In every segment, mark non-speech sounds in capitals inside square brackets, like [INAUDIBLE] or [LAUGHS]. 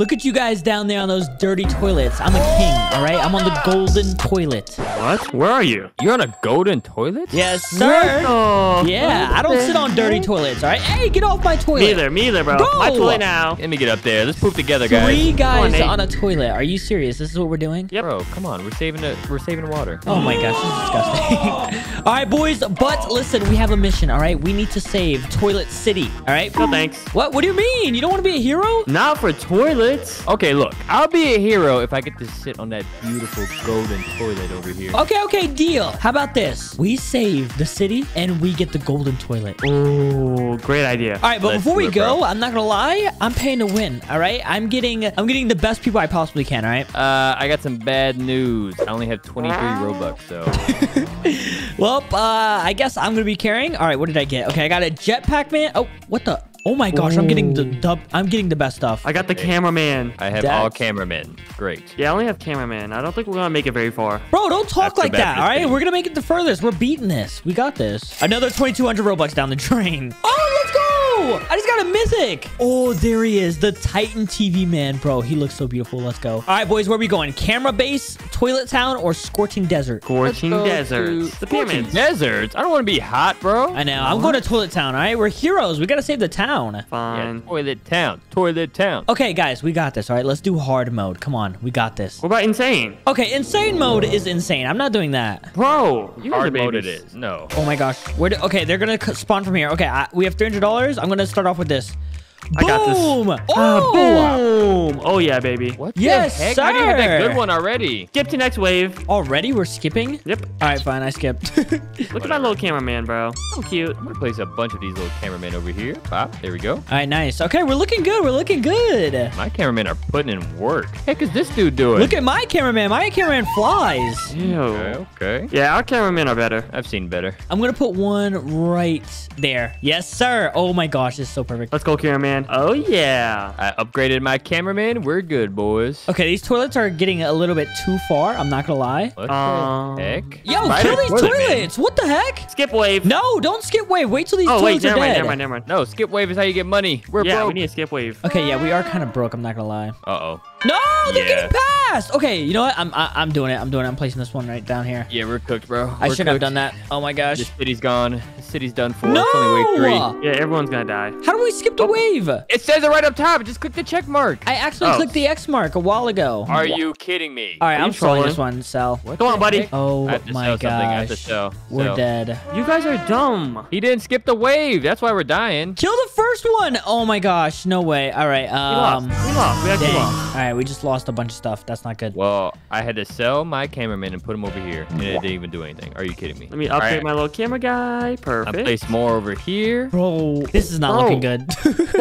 Look at you guys down there on those dirty toilets. I'm a king, all right? I'm on the golden toilet. What? Where are you? You're on a golden toilet? Yes, sir. What Yeah, I don't sit on dirty toilets, all right? Hey, get off my toilet. Me either, me either, bro. Go! My toilet now. Let me get up there. Let's poop together, guys. Three guys Nate. on a toilet. Are you serious? This is what we're doing? Yep. Bro, come on. We're saving the we're saving water. Oh my gosh, this is disgusting. [LAUGHS] all right, boys, but listen, we have a mission, all right? We need to save Toilet City, all right? No thanks. What? What do you mean? You don't want to be a hero? Not for toilets. Okay, look. I'll be a hero if I get to sit on that beautiful golden toilet over here. Okay, okay, deal. How about this? We save the city and we get the golden toilet. Oh, great idea. All right, but Let's before we it, bro. go, I'm not gonna lie. I'm paying to win. All right, I'm getting, I'm getting the best people I possibly can. All right. Uh, I got some bad news. I only have 23 Robux, so [LAUGHS] Well, uh, I guess I'm gonna be carrying. All right, what did I get? Okay, I got a jetpack man. Oh, what the? Oh my gosh, I'm getting the dub. I'm getting the best stuff. I got the cameraman. I have all cameramen. Great. Yeah, I only have cameraman. I don't think we're gonna make it very far. Bro, don't talk That's like that, all right? thing. We're gonna make it the furthest. We're beating this. We got this. Another 2,200 Robux down the drain. Oh, let's go! I just got a mythic. Oh, there he is, the Titan TV man, bro. He looks so beautiful. Let's go. All right, boys, where are we going? Camera base, Toilet Town, or Scorching Desert? Scorching Let's deserts. The pyramids. Deserts? I don't want to be hot, bro. I know. I'm going to Toilet Town, all right? We're heroes. We gotta save the town. Yeah, Fine. toilet town. Toilet town. Okay, guys, we got this, all right? Let's do hard mode. Come on, we got this. What about insane? Okay, insane mode is insane. I'm not doing that. Bro, you guys are Hard mode it babies. is. No. Oh my gosh. Where do, okay, they're gonna spawn from here. Okay, I, we have three hundred dollars. I'm gonna start off with this. I got this. Boom! Ah, Oh! boom. Oh, yeah, baby. What Yes, the heck? How do you have that good one already? Skip to next wave. Already, we're skipping. Yep. All right, fine. I skipped. [LAUGHS] Look at my little cameraman, bro. So cute. I'm gonna place a bunch of these little cameramen over here. Pop. There we go. All right, nice. Okay, we're looking good. We're looking good. My cameramen are putting in work. Heck is this dude doing? Look at my cameraman. My cameraman flies. Ew. Okay, okay. Yeah, our cameramen are better. I've seen better. I'm gonna put one right there. Yes, sir. Oh my gosh, this is so perfect. Let's go, cameraman. Oh, yeah. I upgraded my cameraman. We're good, boys. Okay, these toilets are getting a little bit too far. I'm not gonna lie. What Um, the heck? Yo, Right kill these toilet, man. toilets. What the heck? Skip wave. No, don't skip wave. Wait till these Oh, wait, toilets never are mind, dead. never mind, never mind. No, skip wave is how you get money. We're Yeah, broke. we need a skip wave. Okay, yeah, we are kind of broke. I'm not gonna lie. Uh-oh. No, they're Yeah. getting past. Okay, you know what? I'm I, I'm doing it. I'm doing it. I'm placing this one right down here. Yeah, we're cooked, bro. I We're I shouldn't have done that. Oh my gosh. This city's gone. This city's done for. No! It's only wave three. Yeah, everyone's gonna die. How do we skip the wave? It says it right up top. Just click the check mark. I actually Oh. clicked the X mark a while ago. Are you kidding me? All right, I'm trolling trolling? this one. Sell. What Go on, buddy. heck? Oh I have to my sell something. I gosh. sell. We're Sell. dead. You guys are dumb. He didn't skip the wave. That's why we're dying. Kill the first one. Oh my gosh. No way. All right. We lost. Um. We lost. We actually Dang. lost. All right, we just lost a bunch of stuff. That's not good. Well, I had to sell my cameraman and put him over here, and it didn't even do anything. Are you kidding me? Let me All upgrade right, my little camera guy. Perfect. I Perfect. placed more over here. Bro, this is not Bro. looking good.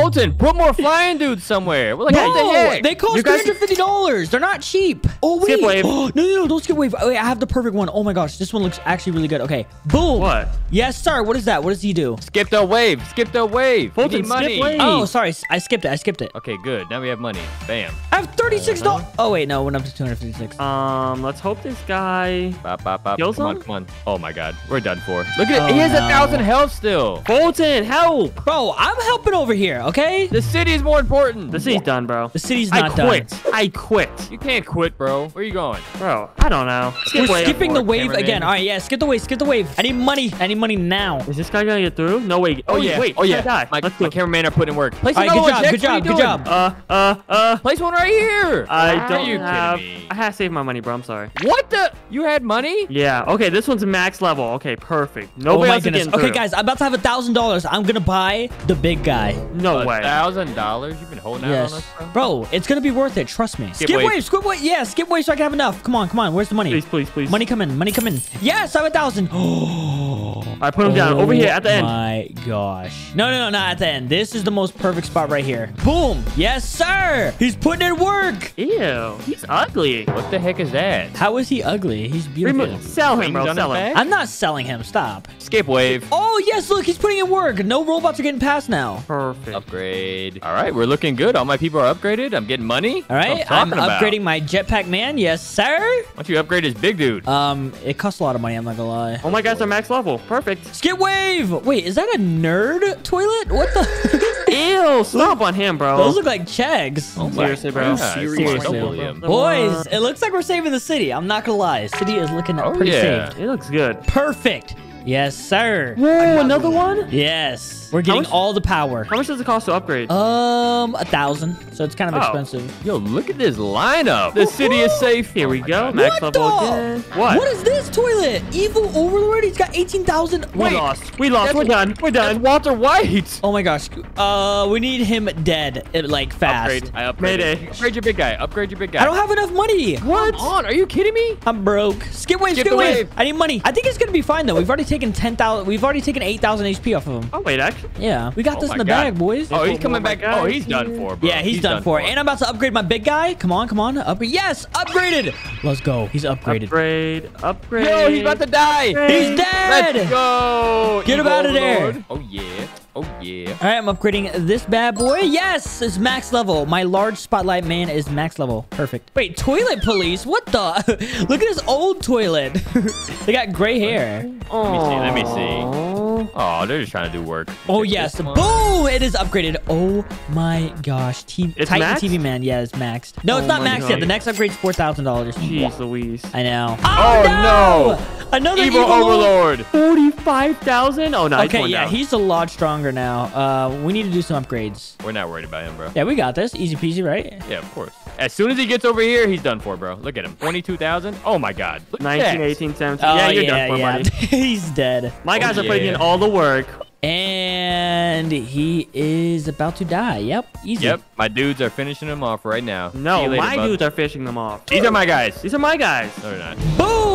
Bolton, put more flying dudes somewhere. We're like, what the No, heck? they cost You three guys- hundred fifty dollars. They're not cheap. Oh wait, Skip wave. [GASPS] no, no, no, don't skip wave. Oh, wait, I have the perfect one. Oh my gosh, this one looks actually really good. Okay, boom. What? Yes, sir. What is that? What does he do? Skip the wave. Skip the wave. Bolton, need skip money. wave. Oh, sorry, I skipped it. I skipped it. Okay, good. Now we have money. Bam. I have thirty-six dollars. Uh-huh. Oh wait, no, it went up to two hundred fifty-six. Um, let's hope this guy. Bop, bop, bop. Kill Come on, come on. Oh my God, we're done for. Look at it. Oh, he has a no. thousand health still. Bolton, help! Bro, I'm helping over here. Okay, The city is more important. The city's done, bro. the city's not done. I quit. done. I quit. You can't quit, bro. Where are you going? Bro, I don't know. Skip We're skipping the wave cameraman. again. All right, yeah, skip the wave. Skip the wave. I need money. I need money now. Is this guy gonna get through? No way. Oh, yeah. Wait. Oh yeah. gonna Die. My, Let's my cameraman are putting in work. Place All right, good one, job, Jax. good What are job, good job. Uh, uh, uh. Place one right here. I don't you have. kidding me? I had to save my money, bro. I'm sorry. What the? You had money? Yeah. Okay. This one's max level. Okay. Perfect. Oh Nobody my else is goodness. Okay, guys, I'm about to have a thousand dollars. I'm gonna buy the big guy. No A way. thousand dollars? You've been holding out on us, bro? bro, it's gonna be worth it. Trust me. Skip Skip wave. wave, skip wave. Yeah, skip wave so I can have enough. Come on, come on. Where's the money? Please, please, please. Money come in. Money come in. Yes, I have a thousand. [GASPS] Oh. I put him down over here at the Oh end. My gosh. No, no, no, not at the end. This is the most perfect spot right here. Boom. Yes, sir. He's putting in work. Ew. He's ugly. What the heck is that? How is he ugly? He's beautiful. Remove. Sell him, bro. Sell him. I'm not selling him. Stop. Escape wave. Oh, yes, look. He's putting in work. No robots are getting past now. Perfect. Upgrade. All right, we're looking good. All my people are upgraded. I'm getting money. All right, I'm about. upgrading my jetpack man. Yes, sir. Why don't you upgrade his big dude? Um, it costs a lot of money. I'm not gonna lie. Oh my guys are max level. Perfect. Skip wave. Wait, is that a nerd toilet? What the? [LAUGHS] Ew, stop on him, bro. Those look like checks. Oh my Seriously, bro. God. Seriously. Don't. Boys, it looks like we're saving the city. I'm not gonna lie. City is looking Oh, pretty yeah. saved. It looks good. Perfect. Yes, sir. Whoa, another one? Yes. We're getting much- all the power. How much does it cost to upgrade? Um, a thousand. So it's kind of Oh. expensive. Yo, look at this lineup. The city is safe. Here we Oh my go. God. Max What level the- again. What? What is this toilet? Evil Overlord? He's got 18,000. we Wait. lost. We lost. That's- We're done. We're done. Walter White. Oh my gosh. Uh, we need him dead, it, like fast. Upgrade. I upgraded. Mayday. Upgrade your big guy. Upgrade your big guy. I don't have enough money. What? Come on, are you kidding me? I'm broke. Skip wave, Skip skip, wave. wave. I need money. I think it's gonna be fine though. We've already taken 10,000. We've already taken 8,000 HP off of him. Oh, wait, actually. Yeah, we got Oh this in the God. bag, boys. Oh, he's coming back. Oh, he's done for, bro. Yeah, he's, done, for. And I'm about to upgrade my big guy. Come on, come on. Upgrade. Yes, upgraded. Let's go. He's upgraded. Upgrade. Upgrade. Yo, he's about to die. He's dead. Let's go. Get him out of there. Overlord. Oh yeah. Oh yeah. All right, I'm upgrading this bad boy. Yes, it's max level. My large spotlight man is max level. Perfect. Wait, toilet police? What the? [LAUGHS] Look at this old toilet. [LAUGHS] they got gray hair. Let me see. Let me see. Oh, they're just trying to do work. Oh, Fix yes. this. Boom. It is upgraded. Oh, my gosh. T It's Titan maxed? TV Man. Yeah, it's maxed. No, it's Oh not maxed God. yet. The next upgrade's $4,000. Jeez Louise. I know. Oh, no! Another Evil, evil, Overlord. 45,000? Oh, no. Okay, yeah, down. he's a lot stronger now. Uh, we need to do some upgrades. We're not worried about him, bro. Yeah, we got this. Easy peasy, right? Yeah, of course. As soon as he gets over here, he's done for, bro. Look at him. 22,000. Oh my god. Look at 19, that. 18, 17. Oh, yeah, you're yeah, done for, yeah. buddy. [LAUGHS] He's dead. My guys Oh, are putting in all the work. And he is about to die. Yep, easy. Yep, my dudes are finishing him off right now. No, later, my bud. dudes are finishing them off. These are my guys. These are my guys. No, they're not.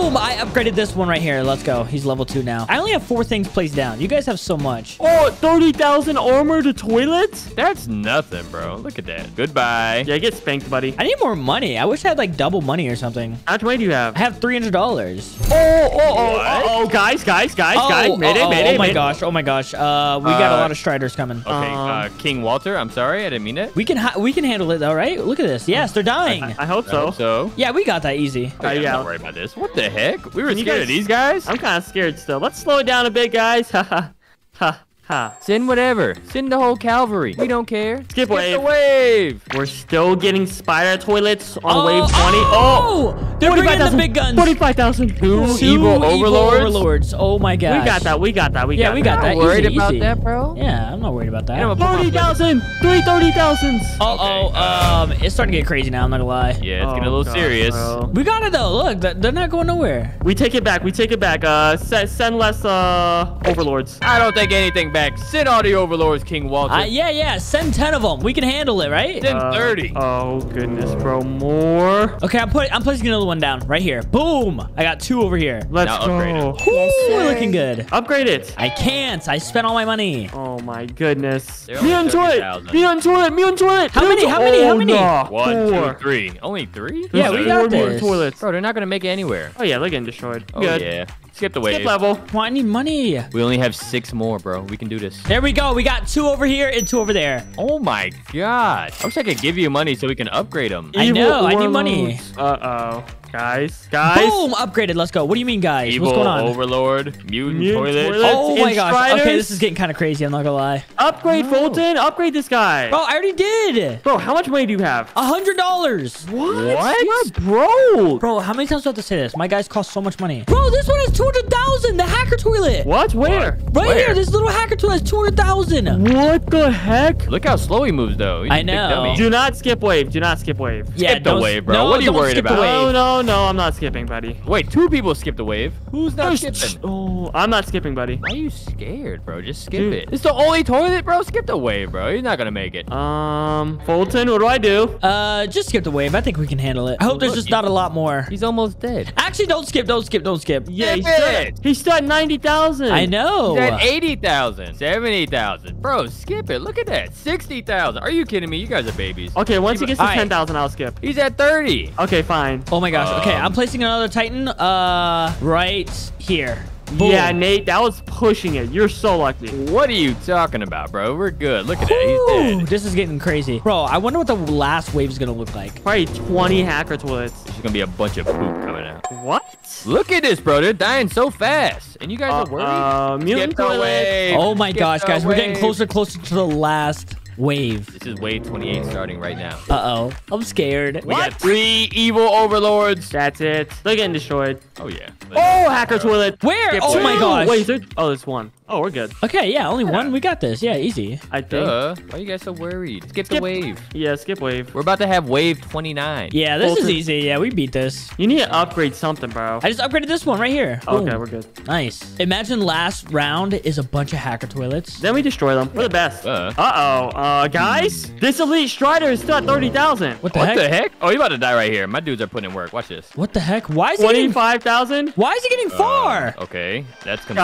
Boom! I upgraded this one right here. Let's go. He's level two now. I only have four things placed down. You guys have so much. Oh, 30,000 armor to toilets? That's nothing, bro. Look at that. Goodbye. Yeah, get spanked, buddy. I need more money. I wish I had like double money or something. How much money do you have? I have three hundred dollars. Oh, oh, oh, What? oh, oh, guys, guys, guys, Oh, guys. Mayday, oh, oh, mayday, oh my mayday. gosh! Oh my gosh! Uh, we got a Uh, lot of striders coming. Okay, Um, uh, King Walter, I'm sorry. I didn't mean it. We can we can handle it though, right? Look at this. Yes, they're dying. I hope I so. hope so. Yeah, we got that easy. Oh, yeah, I'm not worried about this. What the heck? We were scared guys- of these guys? I'm kind of scared still. Let's slow it down a bit, guys. [LAUGHS] Ha ha. Ha ha. Send whatever. Send the whole cavalry. We don't care. Skip the wave. wave. We're still getting spider toilets on Oh, wave 20. Oh, oh they're bringing the big guns. 45,000. Two Two evil overlords. overlords. Oh my gosh. We got that. We got that. We Yeah, got we got that. Not worried Easy, about easy. that, bro. Yeah, I'm not worried about that. And I'm gonna put my- 30,000. Three 30,000s. Oh, Okay, oh, um, it's starting to get crazy now. I'm not gonna lie. Yeah, it's getting a Oh, little gosh, serious. bro. We got it though. Look, they're not going nowhere. We take it back. We take it back. Uh, send, send less uh overlords. I don't think anything back. Send all the overlords, King Walter. Uh, yeah, yeah. Send ten of them. We can handle it, right? Send Uh, 30. Oh goodness, bro. More. Okay, I'm putting. I'm placing another one down right here. Boom! I got two over here. Let's Now upgrade go. Ooh, we're looking good. Upgrade it. I can't. I spent all my money. Oh my goodness. Me on toilet. Me on toilet. Me on toilet. How Me on many? How many? How Oh, many? nah. One, two, Four. three. Only three? Yeah, we got four more this. toilets. Bro, they're not gonna make it anywhere. Oh yeah, they're getting destroyed. Oh Good. yeah. Skip the wave. Skip level. Come on, I need money. We only have six more, bro. We can do this. There we go. We got two over here and two over there. Oh my god. I wish I could give you money so we can upgrade them. I know, I need money. Uh oh, guys, guys. Boom! Upgraded. Let's go. What do you mean, guys? Evil What's going on? Overlord, mutant, Mutant toilet. toilet. oh, oh my and gosh. Okay, this is getting kind of crazy. I'm not gonna lie. Upgrade Foltyn. Upgrade this guy. Bro, I already did. Bro, how much money do you have? A hundred dollars. What? What? You're broke. Bro, how many times do I have to say this? My guys cost so much money. Bro, this one has 200,000. The hacker toilet. What? Where? Right Where? here, this little hacker toilet has 200,000. What the heck? Look how slow he moves, though. He's I a big know. Do not skip wave. Do not skip wave. Yeah, Skip the wave, bro. No, What are you worried skip the about? wave. No, no, no. I'm not skipping, buddy. Wait, two people skipped a wave. Who's not skipping? Oh, I'm not skipping, buddy. Why are you scared, bro? Just skip Dude. it. It's the only toilet, bro. Skip the wave, bro. You're not gonna make it. Um, Foltyn, what do I do? Uh, just skip the wave. I think we can handle it. I hope there's just not a lot more. He's almost dead. Actually, don't skip, don't skip, don't skip. Yeah, he's Skip still, it. he's still at 90,000. I know. He's at 80,000, 70,000. Bro, skip it. Look at that. 60,000. Are you kidding me? You guys are babies. Okay, once he gets to Alright. 10,000, I'll skip. He's at 30. Okay, fine. Oh my gosh. Okay, Um, I'm placing another Titan. Uh, right here. Boom. Yeah, Nate, that was pushing it. You're so lucky. What are you talking about, bro? We're good. Look at that. Ooh, He's dead. this is getting crazy. Bro, I wonder what the last wave is gonna look like. Probably 20 hacker toilets. There's gonna be a bunch of poop coming out. What? Look at this, bro. They're dying so fast. And you guys are worried? Uh, mutant toilet. Oh my Skip gosh, the guys, we're getting closer, closer to the last. Wave. This is wave 28 starting right now. Uh-oh. I'm scared. We got three evil overlords. That's it. They're getting destroyed. Oh, yeah. Oh, hacker toilet. Where? Skip Oh wave. my gosh. Wait, there? Oh, there's one. Oh, we're good. Okay, yeah, only one. We got this. Yeah, easy. I think. Duh. Why are you guys so worried? Skip the wave. Yeah, skip wave. We're about to have wave 29. Yeah, this is easy. Yeah, we beat this. You need to upgrade something, bro. I just upgraded this one right here. Okay, we're good. Nice. Imagine last round is a bunch of hacker toilets. Then we destroy them. We're the best. Uh. Uh-oh. Uh, guys? This Elite Strider is still at 30,000. What the What heck? the heck? Oh, you about to die right here. My dudes are putting in work. Watch this. What the heck? Why is he getting, 25,000? Why is he getting far? Uh, okay, that's concerning.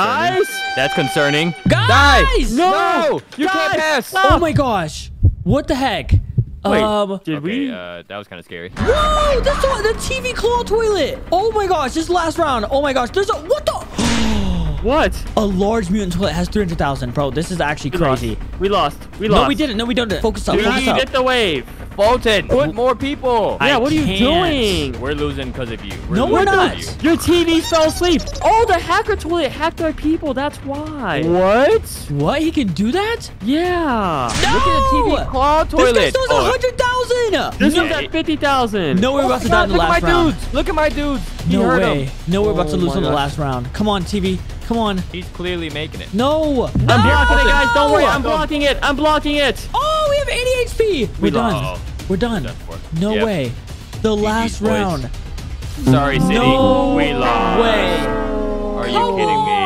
Guys? That's concerning. Guys! Die! No! No! You Guys! can't pass! No! Oh my gosh. What the heck? Wait, um did Okay, we? uh, that was kind of scary. Whoa! That's the, the TV claw toilet. Oh my gosh! This last round. Oh my gosh! There's a what the? [GASPS] what? A large mutant toilet has three hundred thousand, bro. This is actually We lost. crazy. We lost. We lost. No, we didn't. No, we don't. Focus up. Dude, Focus up. hit the wave. Foltyn, put more people. I yeah, what are you can't. doing? We're losing because of you. No, we're not. you. Your TV fell asleep. Oh, the hacker toilet hacked our people. That's why. What? What? He can do that? Yeah. No! Look at the TV claw This guy still has a Oh, hundred thousand. This no, one's at 50,000. no, we're oh about my to die in God, the look at my dudes. Look at my dudes. He No way. him. No, we're about to Oh lose in the last round. Come on, TV. Come on. He's clearly making it. No. I'm blocking it, guys. Don't worry. I'm blocking it. I'm blocking it. Oh, we have 80 HP. We're We done. lost. We're done. Done. No Yep. way. The last boys. round. Sorry, City. No we lost. way. Are you Come kidding me?